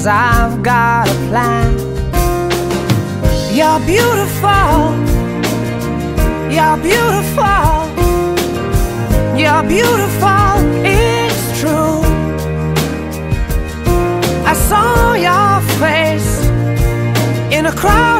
cause I've got a plan. You're beautiful. You're beautiful. You're beautiful. It's true. I saw your face in a crowded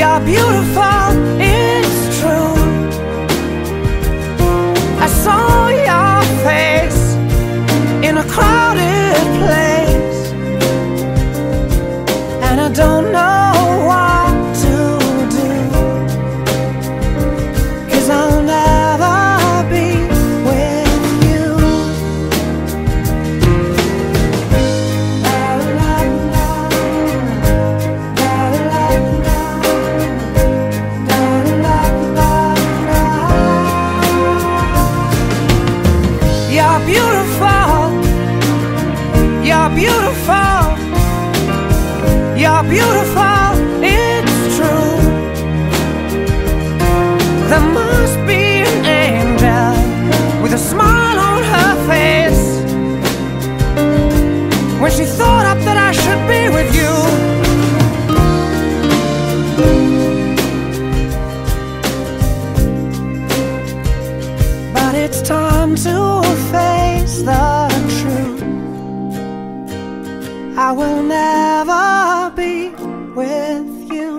You're beautiful, You're beautiful. You're beautiful. with you.